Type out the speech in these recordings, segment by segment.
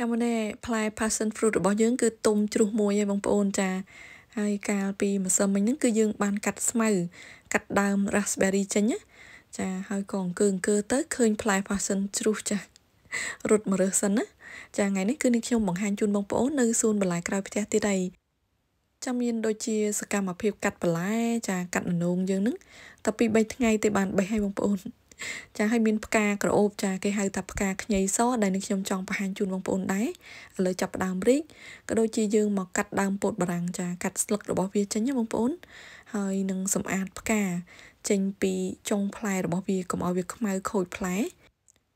ចាំមែនផ្លែ passion fruit របស់យើងគឺទុំជ្រុះមួយហើយបងប្អូនចាហើយកាលពីម្សិលមិញហ្នឹងគឺយើងបានកាត់ស្មៅកាត់ដើម raspberry ចេញណាចាហើយក៏អង្គើអង្គើទៅឃើញផ្លែ passion ជ្រុះចារត់មករើសសិនណាចាថ្ងៃនេះគឺនាងខ្ញុំបង្ហាញជូនបងប្អូននៅសួនបន្លែក្រោយផ្ទះទៀតហើយចាំមានដូចជាសកម្មភាពកាត់បន្លែ ចាកាត់ននងយើងនឹងតែពី3ថ្ងៃទេបានបេះឲ្យបងប្អូន ចាហើយមានផ្កាក្រអូបចាគេហៅថាផ្កាខ្ញីសដែលនឹងខ្ញុំចង់បង្ហាញជូនបងប្អូនដែរឥឡូវចាប់ផ្ដើមរីកក៏ដូចជាយើងមកកាត់ដើមពោតបារាំងចាកាត់ស្លឹករបស់វាចេញណាបងប្អូនហើយនឹងសម្អាតផ្កាចេញពីចុងផ្លែរបស់វាកុំឲ្យវាខ្មៅខូចផ្លែ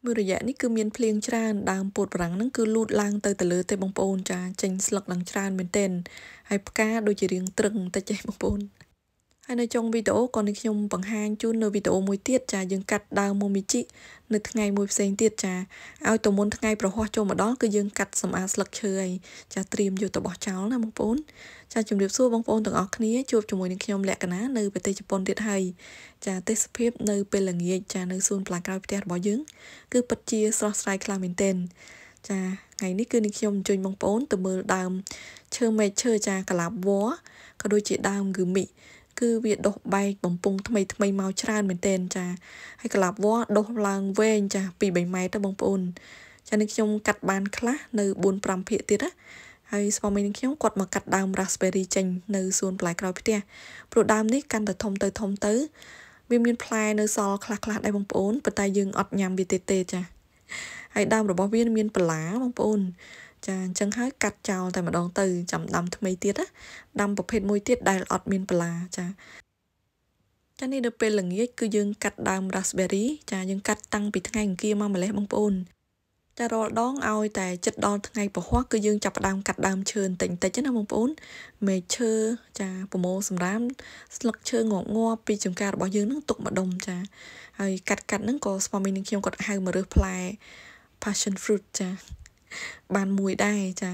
មួយរយៈនេះគឺមានភ្លៀងច្រើនដើមពោតបារាំងហ្នឹងគឺលូតឡើងទៅទៅលើទេបងប្អូនចាចេញស្លឹកឡើងច្រើនមែនទែនហើយផ្កាដូចជារៀងត្រឹងតិចទេបងប្អូន ហើយនៅចុងវីដេអូក៏នឹងខ្ញុំបង្ហាញជូននៅវីដេអូមួយទៀតចាយើងកាត់ដើមមូមីជីនៅថ្ងៃមួយផ្សេងទៀតចាឲ្យទៅមុនថ្ងៃប្រហោះចូលមកដល់គឺយើងកាត់សម្អាតស្លឹកឈើហើយចាត្រៀមយកទៅបោះចោលណាបងប្អូនចាជំរាបសួរបងប្អូនទាំងអស់គ្នាជួបជាមួយនឹងខ្ញុំលក្ខណៈនៅប្រទេសជប៉ុនទៀតហើយចាទេសភាពនៅពេលល្ងាចចានៅសួនផ្លែក្រោយផ្ទះរបស់យើងគឺពិតជាស្រស់ស្រាយខ្លាំងមែនទែនចាថ្ងៃនេះគឺនឹងខ្ញុំអញ្ជើញបងប្អូនទៅមើលដើមឈើមែកឈើចាកលាបវល្លិក៏ដូចជាដើមគឺមី គឺវាដុះបែកបំពង់ថ្មីថ្មីមកច្រើនមែនទែនចាហើយកលាបវល្លិដុះឡើងវែងចាពី3ម៉ែត្រទៅបងប្អូនចានេះខ្ញុំកាត់បានខ្លះនៅ4 5ភាគទៀតណាហើយស្វាមីនឹងខ្ញុំគាត់មកកាត់ដើម raspberry ចេញនៅសួនបន្លែក្រោយផ្ទះព្រោះដើមនេះកាន់តែធំទៅធំទៅវាមានផ្លែនៅសល់ខ្លះខ្លះដែរបងប្អូនប៉ុន្តែយើងអត់ញ៉ាំវាទេទេចាហើយដើមរបស់វាមានបន្លាបងប្អូន ចាអញ្ចឹងហើយកាត់ចោលតែម្ដងទៅចាំដាំថ្មីទៀតណាដាំប្រភេទមួយទៀតដែលអត់មានបន្លាចាចានេះនៅពេលល្ងាចគឺយើងកាត់ដើម raspberry ចាយើងកាត់តាំងពីថ្ងៃអង្គារមកម្លេះបងប្អូនចារាល់ដងឲ្យតែចិត្តដល់ថ្ងៃពហុគឺយើងចាប់ផ្ដើមកាត់ដើមឈើបន្តិចបន្តិចណាបងប្អូនមែកឈើចាប្រមូលសម្រាមស្លឹកឈើងក់ងាប់ពីចំការរបស់យើងនឹងទុកម្ដុំចាហើយកាត់កាត់ហ្នឹងក៏ស្វាមីនឹងខ្ញុំគាត់ហៅមករើសផ្លែ passion fruit ចា បានមួយដែរចា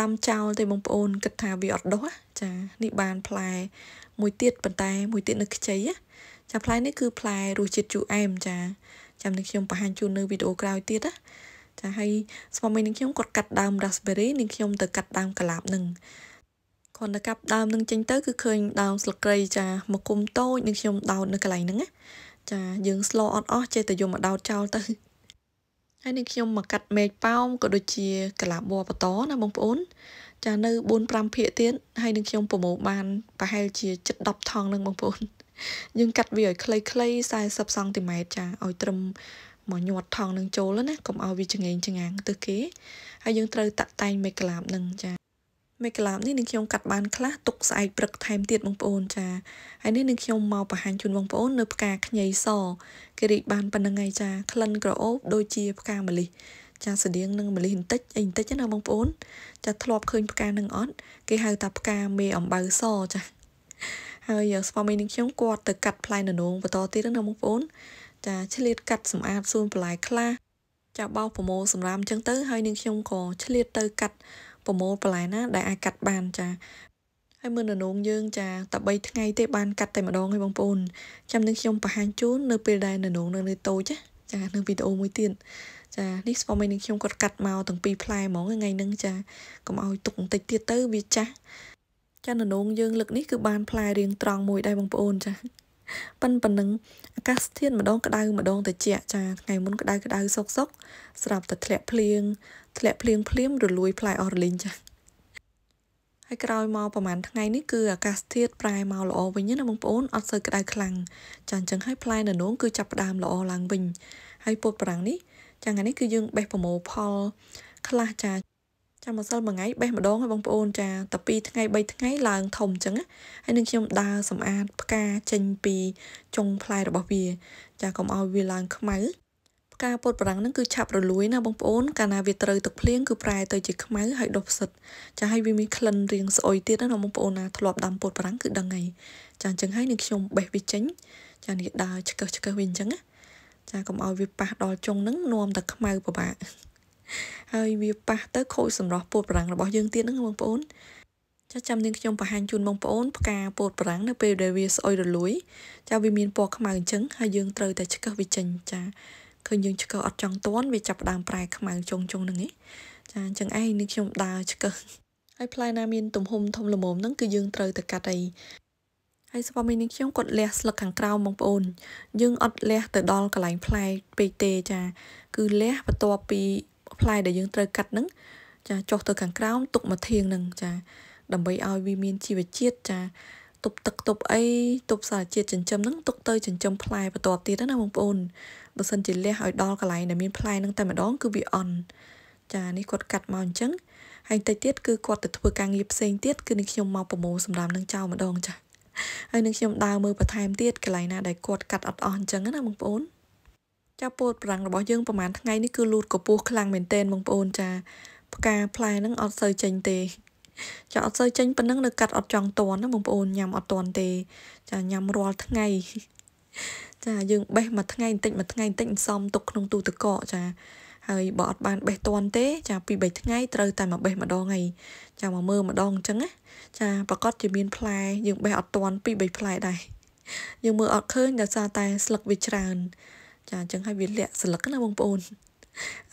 ដាំចោលទេបងប្អូនគិតថាវាអត់ដុះចានេះបានផ្លែមួយទៀតប៉ុន្តែមួយទៀតនៅខ្ចីចាផ្លែនេះគឺផ្លែរសជាតិជូរអែមចាចាំនឹងខ្ញុំបង្ហាញជូននៅវីដេអូក្រោយទៀតណាចាហើយស្វាមីនឹងខ្ញុំគាត់កាត់ដើម raspberry នឹងខ្ញុំទៅកាត់ដើមកលាបនឹងគាត់ទៅកាប់ដើមនឹងចេញទៅគឺឃើញដើមស្លឹកគ្រៃចាមកគុំតូចនឹងខ្ញុំដោតនៅកន្លែងហ្នឹងណាចាយើងស្លោអត់អស់ចេះតែយកមកដោតចោលទៅ ហើយនេះខ្ញុំមកកាត់មែកប៉ោមក៏ដូចជាកលាបបបតណាបងប្អូន ចានៅ4 5ភាគទៀតហើយនឹងខ្ញុំប្រមូលបានប្រហែលជា7 10ថងនឹងបងប្អូនយើងកាត់វាឲ្យខ្លីៗ40សង់ទីម៉ែត្រចាឲ្យត្រឹមមកញាត់ថងនឹងចូលណាកុំឲ្យវាចងេងចងាងទៅគេហើយយើងត្រូវតាក់តែងមេក្លាបនឹងចា មេក្លាបនេះនឹងខ្ញុំកាត់បានខ្លះទុកស្អែកព្រឹកថែមទៀតបងប្អូនចាហើយនេះនឹងខ្ញុំមកបង្ហាញជូនបងប្អូននៅផ្កាខ្ញីសគេរីកបានប៉ុណ្្នឹងហើយចាក្លិនក្រអូបដូចជាផ្កាម្លិះចាស្តៀងនឹងម្លិះបន្តិចអីបន្តិចណាបងប្អូនចាធ្លាប់ឃើញផ្កានឹងអត់គេហៅថាផ្កាមេអំបៅសចាហើយស្វាមីនឹងខ្ញុំគាត់ទៅកាត់ផ្លែននងបន្តទៀតណាបងប្អូនចាឆ្លៀតកាត់សម្អាតសួនបន្លែខ្លះចាបោកប្រមូលសម្រាមអញ្ចឹងទៅហើយនាងខ្ញុំក៏ឆ្លៀតទៅកាត់ ប្រមូលបន្លែណា ដែលអាចកាត់បានចាហើយមើលននងយើងចាតែ3ថ្ងៃទេបានកាត់តែម្ដងហើយបងប្អូនចាំនឹងខ្ញុំបង្ហាញជូននៅពេលដែលននងនៅនៅតូចចានៅវីដេអូមួយទៀតចានេះស្ពមនឹងខ្ញុំគាត់កាត់មកទាំងពីរផ្លែហ្មងថ្ងៃហ្នឹងចាកុំឲ្យទុកបន្តិចទៀតទៅវាចាស់ចាននងយើងលើកនេះគឺបានផ្លែរៀងត្រង់មួយដែរបងប្អូនចា ប៉ិនប៉ណ្ណឹងអាកាសធាតុម្ដងក្តៅម្ដងត្រជាក់ចាថ្ងៃមុនក្តៅក្តៅសុកសុកស្រាប់តែធ្លាក់ភ្លៀងធ្លាក់ភ្លៀងភ្លាមរលួយផ្លែអស់រលីងចាហើយក្រោយមកប្រហែលថ្ងៃនេះគឺអាកាសធាតុប្រែមកល្អវិញណាបងប្អូនអត់សូវក្តៅខ្លាំងចាអញ្ចឹងហើយផ្លែននងគឺចាប់ផ្ដើមល្អឡើងវិញហើយពោតប្រាំងនេះចាថ្ងៃនេះគឺយើងបេះប្រមូលផលខ្លះចា ចាំម្សិលមួយថ្ងៃបេះម្ដងឲ្យបងប្អូនចាតែ2ថ្ងៃ3ថ្ងៃឡើងធំអញ្ចឹងហើយនឹងខ្ញុំដើរសម្អាតផ្កាចេញពីចុងផ្លែរបស់វាចាកុំឲ្យវាឡើងខ្មៅផ្កាពោតប្រាំងហ្នឹងគឺឆាប់រលួយណាបងប្អូនកាលណាវាត្រូវទឹកភ្លៀងគឺប្រែទៅជាខ្មៅហើយដុះផ្សិតចាហើយវាមានក្លិនរៀងស្អុយទៀតណាបងប្អូនណាធ្លាប់ដាំពោតប្រាំងគឺដឹងហើយចាអញ្ចឹងហើយនឹងខ្ញុំបេះវាចេញចានេះដើរឆ្កឹះឆ្កឹះវាអញ្ចឹងណាចាកុំឲ្យវាប៉ះដល់ចុងហ្នឹងនាំតែខ្មៅពិបាក ហើយវាប៉ះទៅខូចសម្រស់ពោតប្រាំងរបស់យើងទៀតហ្នឹងបងប្អូនចាចាំនាងខ្ញុំបង្ហាញជូនបងប្អូនផ្កាពោតប្រាំងនៅពេលដែលវាស្អុយរលួយចាវាមានពណ៌ខ្មៅអញ្ចឹងហើយយើងត្រូវតែឆ្កឹះវាចេញចាឃើញយើងឆ្កឹះអត់ចង់តន់វាចាប់ដើមប្រែខ្មៅចុងចុងហ្នឹងឯងចាចាអញ្ចឹងឯងនេះខ្ញុំដើរឆ្កឹះហើយផ្លែណាមានទំហំធំល្មមហ្នឹងគឺយើងត្រូវតែកាត់អីហើយស្វាមីនេះខ្ញុំគាត់លះស្លឹកខាងក្រោមបងប្អូន យើងអត់លះទៅដល់កន្លែងផ្លែពេកទេចា គឺលះបន្ទាប់ពី ផ្លែដែលយើងត្រូវកាត់ហ្នឹងចាចុះទៅខាងក្រោមទុកមកធៀងហ្នឹងចាដើម្បីឲ្យវាមានជីវជាតិចាទប់ទឹកទប់អីទប់សារជាតិចិញ្ចឹមហ្នឹងទុកទៅចិញ្ចឹមផ្លែបន្ទាប់ទៀតណាបងប្អូនបើសិនជាលះឲ្យដល់កន្លែងដែលមានផ្លែហ្នឹងតែម្ដងគឺវាអន់ចានេះគាត់កាត់មកអញ្ចឹងហើយតិចទៀតគឺគាត់ទៅធ្វើការងារផ្សេងទៀតគឺនេះខ្ញុំមកប្រមូលសម្រាប់នឹងចោលម្ដងចាហើយនឹងខ្ញុំដើរមើលបន្ថែមទៀតកន្លែងណាដែលគាត់កាត់អត់អស់អញ្ចឹងណាបងប្អូន ចាពោតប្រាំងរបស់យើងប្រហែលថ្ងៃនេះគឺលូតកពស់ខ្លាំងមែនទែនបងប្អូនចាផ្កាផ្លែហ្នឹងអត់សូវចេញទេចាអត់សូវចេញប៉ុណ្ណឹងនៅកាត់អត់ចង់តន់ណាបងប្អូនញ៉ាំអត់តន់ទេ ចាញ៉ាំរាល់ថ្ងៃចាយើងបេះមួយថ្ងៃបន្តិចមួយថ្ងៃបន្តិចសំទុកក្នុងទូទឹកកកចាហើយបើអត់បានបេះតន់ទេចាពី3ថ្ងៃត្រូវតែមកបេះម្ដងហើយចាមកមើលម្ដងអញ្ចឹងណាចាប្រកាសជាមានផ្លែយើងបេះអត់តន់ពី3ផ្លែដែរយើងមើលអត់ឃើញដោយសារតែស្លឹកវាច្រើន ចាអញ្ចឹងហើយវាលាក់ស្លឹកណាបងប្អូន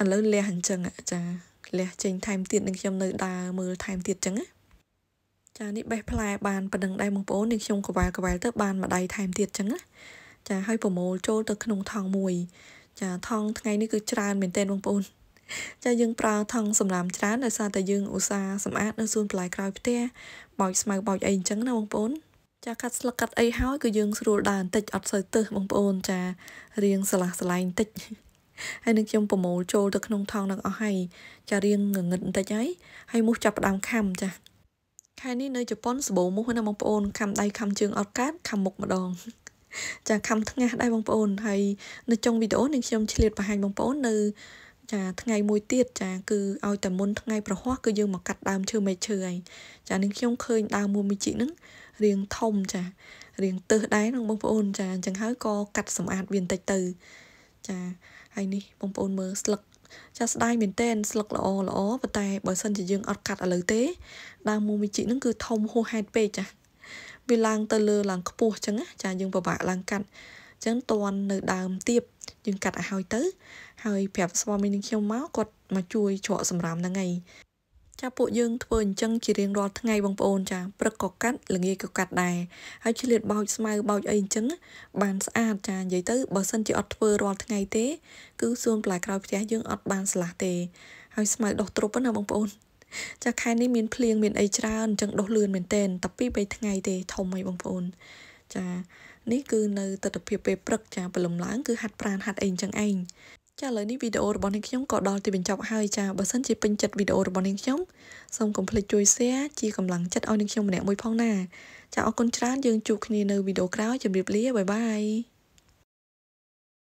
ឥឡូវលះអញ្ចឹងចាលះចេញថែមទៀតនឹងខ្ញុំនៅដើរមើលថែមទៀតអញ្ចឹងណាចានេះបេះផ្លែបានប៉ុណ្ណឹងដែរបងប្អូននេះខ្ញុំកវ៉ាល់កវ៉ាល់ទៅបានមួយដៃថែមទៀតអញ្ចឹងណាចាហើយប្រមូលចូលទៅក្នុងថងមួយ ចាថងថ្ងៃនេះគឺច្រើនមែនទែនបងប្អូនចាយើងប្រើថងសម្រាមច្រើនដោយសារតែយើងឧស្សាហ៍សម្អាតនៅសួនបន្លែក្រោយផ្ទះបោចស្មៅបោចអីអញ្ចឹងណាបងប្អូន ចាកាត់ស្លឹកកាត់អីហើយគឺយើងស្រួលដើរបន្តិចអត់សូវទើសបងប្អូនចារៀងស្រឡះស្រឡាញ់បន្តិចហើយនឹងខ្ញុំប្រមូលចូលទៅក្នុងថងនឹងអស់ហើយចារៀងងងឹតបន្តិចហើយហើយមូសចាប់ផ្ដើមខំចាខែនេះនៅជប៉ុនសបោមូសណាបងប្អូនខំដៃខំជើងអត់កាត់ខំមុខម្ដងចាខំថ្ងាស់ដែរបងប្អូនហើយនៅចុងវីដេអូនេះខ្ញុំឆ្លៀតបង្ហាញបងប្អូននៅចាថ្ងៃមួយទៀតចាគឺឲ្យតែមុនថ្ងៃប្រហោះគឺយើងមកកាត់ដើមឈើមែកឈើហើយចានឹងខ្ញុំឃើញដើមមួយមីជីហ្នឹង រៀងធំចារៀងទើសដែរនឹងបងប្អូនចាអញ្ចឹងហើយក៏កាត់សម្អាតវាបន្តិចទៅ ចាហើយនេះបងប្អូនមើលស្លឹកចាស្ដាយមែនតែនស្លឹកល្អល្អប៉ុន្តែបើសិនជាយើងអត់កាត់ឥឡូវទេដើមមួយមីជីហ្នឹងគឺធំហួសហេតុពេកចាវាឡើងទៅលើឡើងខ្ពស់អញ្ចឹងណាចាយើងពិបាកឡើងកាត់អញ្ចឹងតន់នៅដើមទៀបយើងកាត់ឲ្យហើយទៅ ហើយប្រាប់ស្វាមីនឹងខ្ញុំមកគាត់មកជួយច្រកសម្រាមហ្នឹងឯង ចាពួកយើងធ្វើអញ្ចឹងជារៀងរាល់ថ្ងៃបងប្អូនចាព្រឹកក៏កាត់ល្ងាចក៏កាត់ដែរហើយឆ្លៀតបោចស្មៅបោចអីអញ្ចឹងបានស្អាតចានិយាយទៅបើសិនជាអត់ធ្វើរាល់ថ្ងៃទេ គឺសួនបន្លែក្រោយផ្ទះយើងអត់បានស្លាស់ទេហើយស្មៅដុះទ្រុបណាបងប្អូនចាខែនេះមានភ្លៀងមានអីច្រើនអញ្ចឹងដុះលឿនមែនទែនតែពី3ថ្ងៃទេធំហើយបងប្អូនចានេះគឺនៅទស្សនវិជ្ជាពេលព្រឹកចាព្រលឹមឡើងគឺហាត់ប្រាណហាត់អីអញ្ចឹងឯង ចាឥឡូវនេះវីដេអូរបស់នាងខ្ញុំក៏ដល់ទីបញ្ចប់ហើយចាបើសិនជាពេញចិត្តវីដេអូរបស់នាងខ្ញុំសូមកុំភ្លេចជួយ share ជាកម្លាំងចិត្តឲ្យនាងខ្ញុំម្នាក់មួយផងណាចាអរគុណច្រើនយើងជួបគ្នានៅវីដេអូក្រោយជម្រាបលាបាយបាយ